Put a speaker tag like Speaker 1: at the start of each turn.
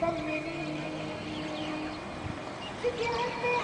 Speaker 1: Come with me. Together.